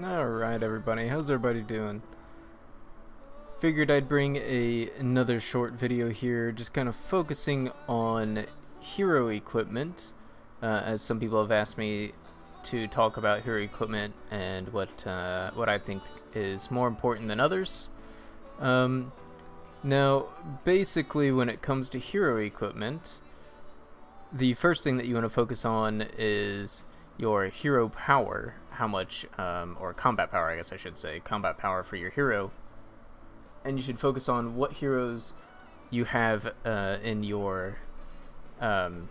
Alright everybody, how's everybody doing? Figured I'd bring a another short video here, just kind of focusing on hero equipment, uh, as some people have asked me to talk about hero equipment and what uh, what I think is more important than others. Um, now, basically, when it comes to hero equipment, the first thing that you want to focus on is your hero power, how much, um, or combat power, I guess I should say, combat power for your hero. And you should focus on what heroes you have uh, in your. Um,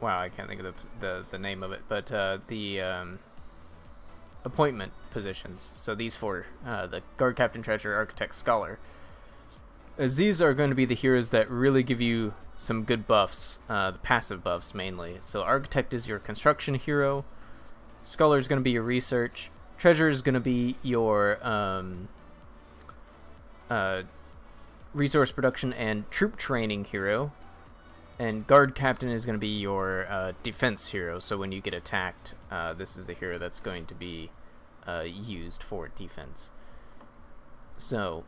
wow, I can't think of the the, the name of it, but uh, the um, appointment positions. So these four: uh, the guard, captain, treasure, architect, scholar. These are going to be the heroes that really give you some good buffs, uh, the passive buffs mainly. So Architect is your construction hero, Scholar is going to be your research, Treasure is going to be your um, uh, resource production and troop training hero, and Guard Captain is going to be your uh, defense hero. So when you get attacked, uh, this is the hero that's going to be uh, used for defense. So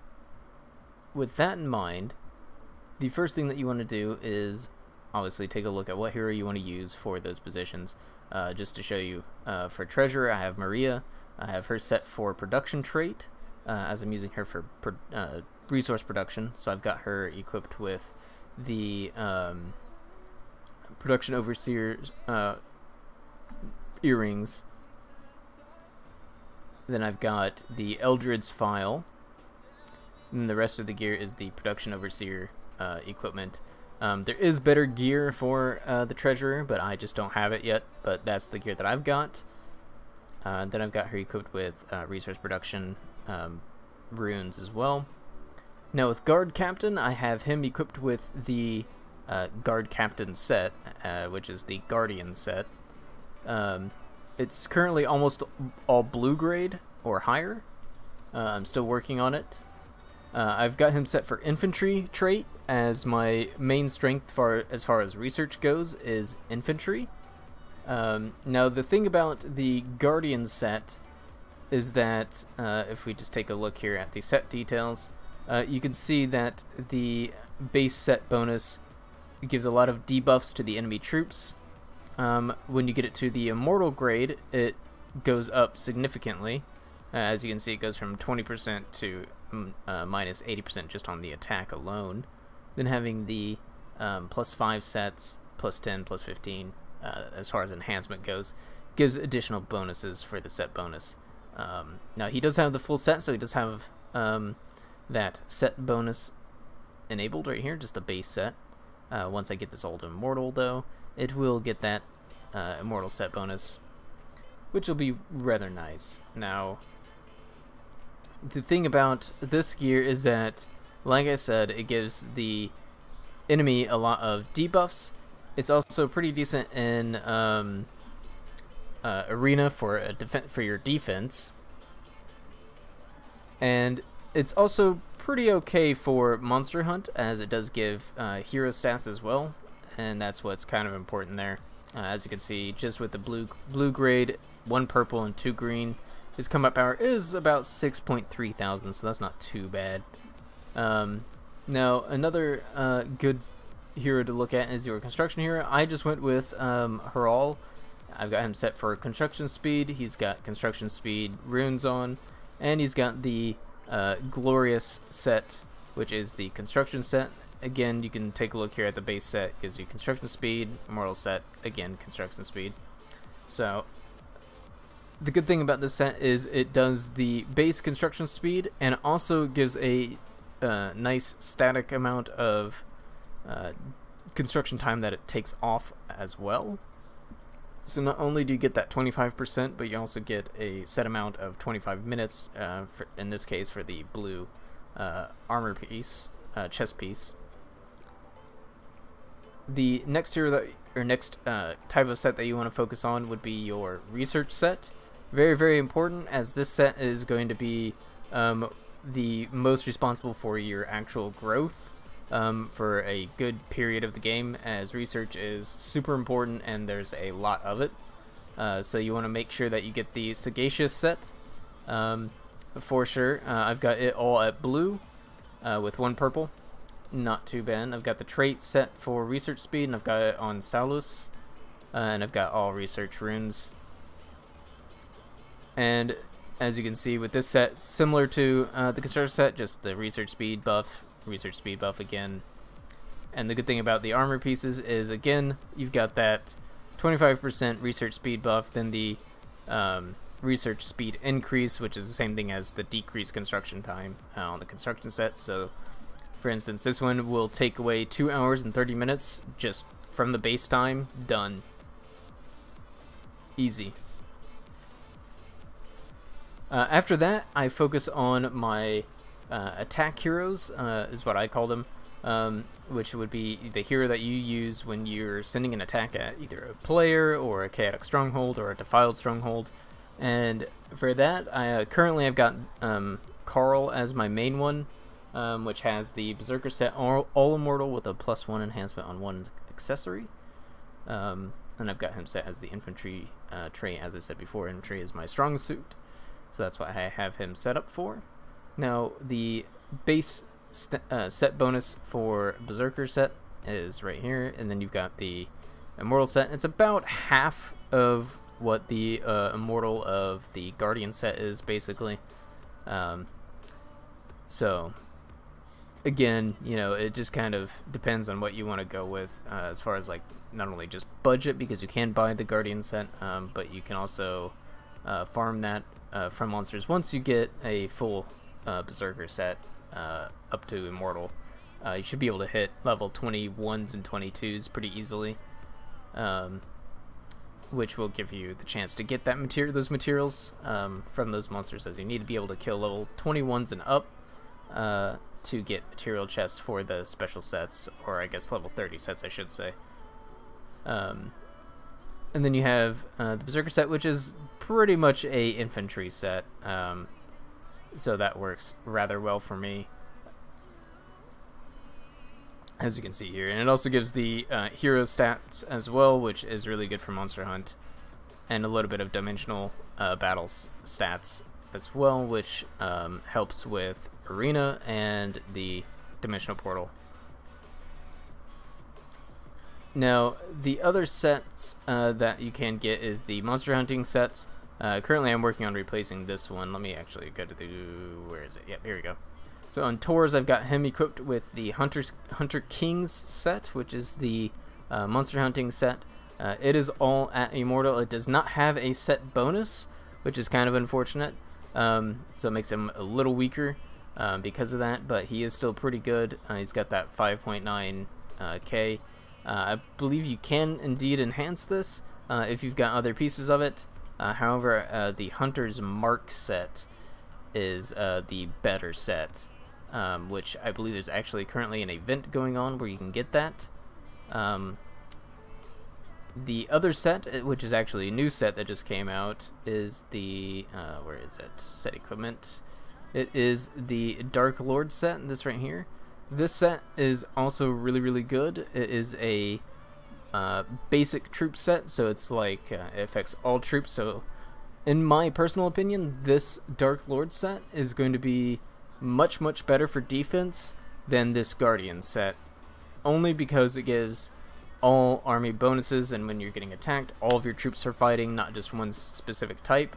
with that in mind, the first thing that you want to do is obviously take a look at what hero you want to use for those positions. Uh, just to show you, uh, for Treasure, I have Maria. I have her set for production trait, uh, as I'm using her for uh, resource production. So I've got her equipped with the um, production overseer uh, earrings. Then I've got the Eldred's file. And the rest of the gear is the production overseer uh, equipment. Um, there is better gear for uh, the treasurer, but I just don't have it yet. But that's the gear that I've got. Uh, then I've got her equipped with uh, resource production um, runes as well. Now with guard captain, I have him equipped with the uh, guard captain set, uh, which is the guardian set. Um, it's currently almost all blue grade or higher. I'm still working on it. Uh, I've got him set for infantry trait as my main strength for as far as research goes is infantry. Um, now the thing about the guardian set is that uh, if we just take a look here at the set details, uh, you can see that the base set bonus gives a lot of debuffs to the enemy troops. Um, when you get it to the immortal grade, it goes up significantly. Uh, as you can see, it goes from 20% to uh, minus 80% just on the attack alone. Then having the um, plus 5 sets, plus 10, plus 15, uh, as far as enhancement goes, gives additional bonuses for the set bonus. Um, now, he does have the full set, so he does have um, that set bonus enabled right here, just the base set. Uh, once I get this old immortal, though, it will get that uh, immortal set bonus, which will be rather nice. Now, the thing about this gear is that, like I said, it gives the enemy a lot of debuffs. It's also pretty decent in um, uh, arena for a defense for your defense, and it's also pretty okay for monster hunt as it does give uh, hero stats as well, and that's what's kind of important there. Uh, as you can see, just with the blue blue grade, one purple and two green his combat power is about 6.3 thousand, so that's not too bad. Um, now, another uh, good hero to look at is your construction hero. I just went with um, Haral. I've got him set for construction speed. He's got construction speed runes on, and he's got the uh, glorious set, which is the construction set. Again, you can take a look here at the base set. Gives you construction speed, immortal set, again construction speed. So the good thing about this set is it does the base construction speed and also gives a uh, nice static amount of uh, construction time that it takes off as well. So not only do you get that 25%, but you also get a set amount of 25 minutes, uh, for, in this case for the blue uh, armor piece, uh, chest piece. The next hero that, or next uh, type of set that you want to focus on would be your research set. Very, very important as this set is going to be um, the most responsible for your actual growth um, for a good period of the game as research is super important and there's a lot of it. Uh, so you want to make sure that you get the Sagacious set um, for sure. Uh, I've got it all at blue uh, with one purple. Not too bad. I've got the trait set for research speed, and I've got it on Salus. Uh, and I've got all research runes. And as you can see with this set, similar to uh, the constructor set, just the research speed buff, research speed buff again. And the good thing about the armor pieces is, again, you've got that 25% research speed buff, then the um, research speed increase, which is the same thing as the decreased construction time uh, on the construction set. So, for instance, this one will take away 2 hours and 30 minutes just from the base time. Done. Easy. Uh, after that, I focus on my uh, attack heroes, uh, is what I call them, um, which would be the hero that you use when you're sending an attack at either a player or a chaotic stronghold or a defiled stronghold. And for that, I uh, currently I've got um, Carl as my main one, um, which has the Berserker set all, all, immortal with a plus one enhancement on one accessory. Um, and I've got him set as the infantry uh, as I said before. Infantry is my strong suit. So that's what I have him set up for. Now, the base uh, set bonus for Berserker set is right here, and then you've got the Immortal set. It's about half of what the uh, Immortal of the Guardian set is, basically. Um, so, again, you know, it just kind of depends on what you want to go with uh, as far as, like, not only just budget, because you can buy the Guardian set, um, but you can also uh, farm that uh, from monsters once you get a full uh, Berserker set uh, up to Immortal. Uh, you should be able to hit level 21s and 22s pretty easily, um, which will give you the chance to get that material, those materials um, from those monsters, as you need to be able to kill level 21s and up uh, to get material chests for the special sets, or I guess level 30 sets, I should say. Um, and then you have uh, the Berserker set, which is pretty much a infantry set. Um, so that works rather well for me. As you can see here. And it also gives the uh, hero stats as well, which is really good for Monster Hunt. And a little bit of dimensional uh, battles stats as well, which um, helps with Arena and the Dimensional Portal. Now, the other sets uh, that you can get is the monster hunting sets. Uh, currently, I'm working on replacing this one. Let me actually go to the... Where is it? Yep, here we go. So on Tours, I've got him equipped with the Hunter's, Hunter Kings set, which is the uh, monster hunting set. Uh, it is all at Immortal. It does not have a set bonus, which is kind of unfortunate. Um, so it makes him a little weaker um, because of that, but he is still pretty good. Uh, he's got that 5.9k. Uh, uh, I believe you can indeed enhance this uh, if you've got other pieces of it. Uh, however, uh, the Hunter's Mark set is uh, the better set, um, which I believe there's actually currently an event going on where you can get that. Um, the other set, uh, which is actually a new set that just came out, is the where is it? Set equipment. It is the Dark Lord set. This right here. This set is also really, really good. It is a uh, basic troop set, so it's like uh, it affects all troops. So, in my personal opinion, this Dark Lord set is going to be much, much better for defense than this Guardian set, only because it gives all army bonuses, and when you're getting attacked, all of your troops are fighting, not just one specific type.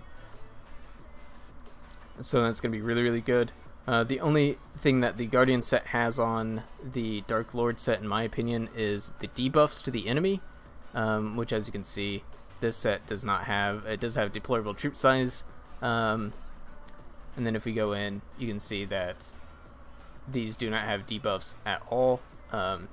So that's going to be really, really good. Uh, the only thing that the Guardian set has on the Dark Lord set, in my opinion, is the debuffs to the enemy, um, which, as you can see, this set does not have. It does have deployable troop size, um, and then if we go in, you can see that these do not have debuffs at all. Um,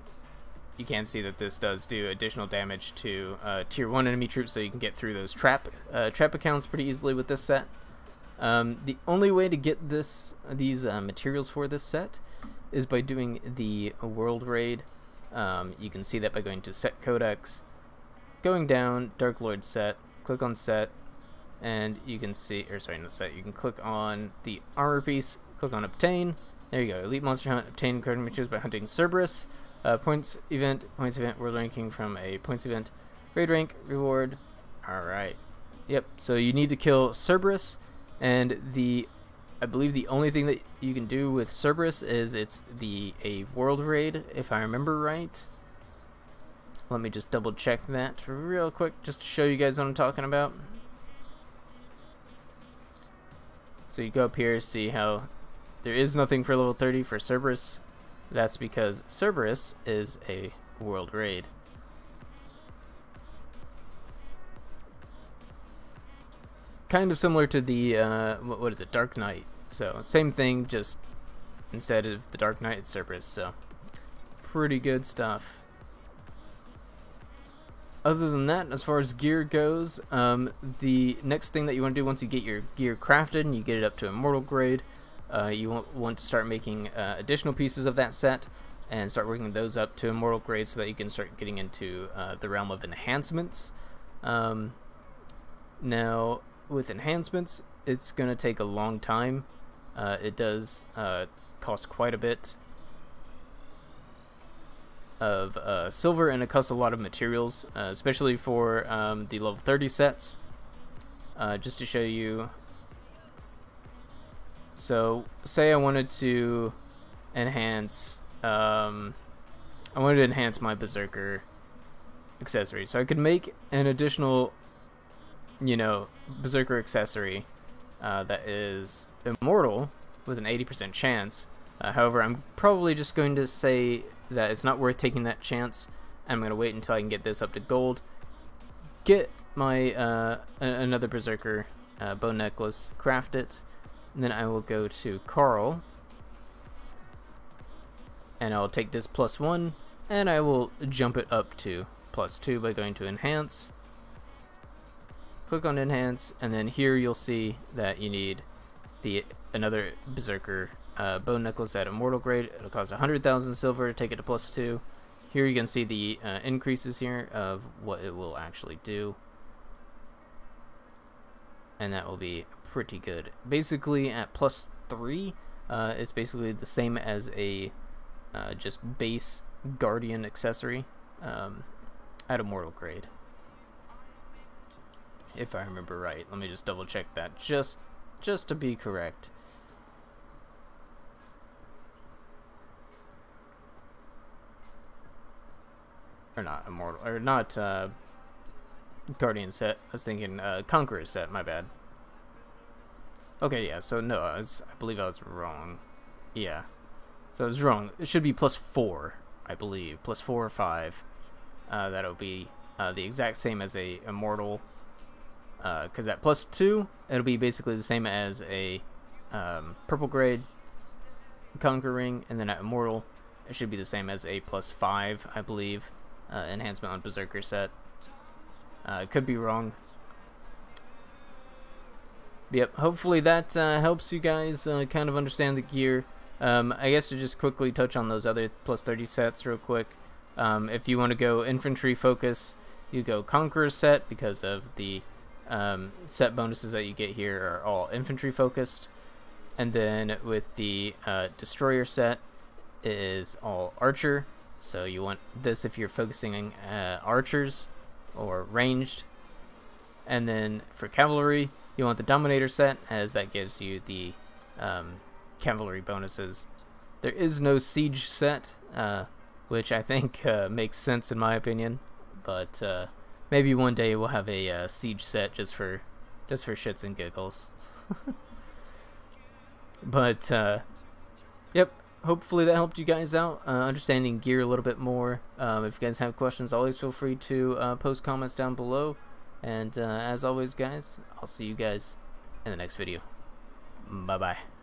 you can see that this does do additional damage to uh, tier 1 enemy troops, so you can get through those trap uh, trap accounts pretty easily with this set. Um, the only way to get this these uh, materials for this set is by doing the world raid. Um, you can see that by going to set codex, going down Dark Lord set, click on set, and you can see, or sorry, not set. You can click on the armor piece, click on obtain. There you go. Elite Monster Hunt obtain card materials by hunting Cerberus. Uh, points event, points event, world ranking from a points event, raid rank, reward. All right. Yep. So you need to kill Cerberus, and the I believe the only thing that you can do with Cerberus is it's the a world raid, if I remember right. Let me just double check that real quick, just to show you guys what I'm talking about. So you go up here, see how there is nothing for level 30 for Cerberus. That's because Cerberus is a world raid. Kind of similar to the, uh, what is it, Dark Knight. So, same thing, just instead of the Dark Knight, it's Cerberus. So, pretty good stuff. Other than that, as far as gear goes, um, the next thing that you want to do once you get your gear crafted and you get it up to immortal grade, uh, you want, to start making uh, additional pieces of that set and start working those up to immortal grade so that you can start getting into uh, the realm of enhancements. Um, now, with enhancements, it's going to take a long time. Uh, it does uh, cost quite a bit of uh, silver and it costs a lot of materials, uh, especially for um, the level 30 sets. Uh, just to show you. So, say I wanted to enhance. Um, I wanted to enhance my Berserker accessory. So I could make an additional, you know, Berserker accessory uh, that is immortal with an 80% chance. Uh, however, I'm probably just going to say that it's not worth taking that chance. I'm going to wait until I can get this up to gold. Get my uh, another Berserker uh, bone necklace, craft it, and then I will go to Carl. And I'll take this plus one, and I will jump it up to plus two by going to Enhance. Click on Enhance, and then here you'll see that you need the another Berserker uh, bone necklace at immortal grade. It'll cost 100,000 silver to take it to plus 2. Here you can see the uh, increases here of what it will actually do. And that will be pretty good. Basically at plus 3, uh, it's basically the same as a uh, just base guardian accessory um, at immortal grade. If I remember right. Let me just double check that just just to be correct. or not immortal or not uh, guardian set. I was thinking uh, conqueror set. My bad. Okay, yeah. So no, I, was, I believe I was wrong. Yeah, so I was wrong. It should be plus four, I believe, plus four or five. Uh, that'll be uh, the exact same as a immortal. Because uh, at plus two, it'll be basically the same as a um, purple grade conquering, and then at immortal, it should be the same as a plus five, I believe uh, enhancement on Berserker set. Uh, could be wrong. Yep, hopefully that uh, helps you guys uh, kind of understand the gear. Um, I guess to just quickly touch on those other plus 30 sets real quick. Um, if you want to go infantry focus, you go Conqueror set because of the um, set bonuses that you get here are all infantry focused. And then with the uh, Destroyer set, is all Archer so you want this if you're focusing on uh, archers or ranged. And then for cavalry, you want the Dominator set, as that gives you the um, cavalry bonuses. There is no siege set, uh, which I think uh, makes sense in my opinion. But uh, maybe one day we'll have a uh, siege set just for just for shits and giggles. but uh, yep, hopefully that helped you guys out, uh, understanding gear a little bit more. Um, if you guys have questions, always feel free to uh, post comments down below. And uh, as always, guys, I'll see you guys in the next video. Bye-bye.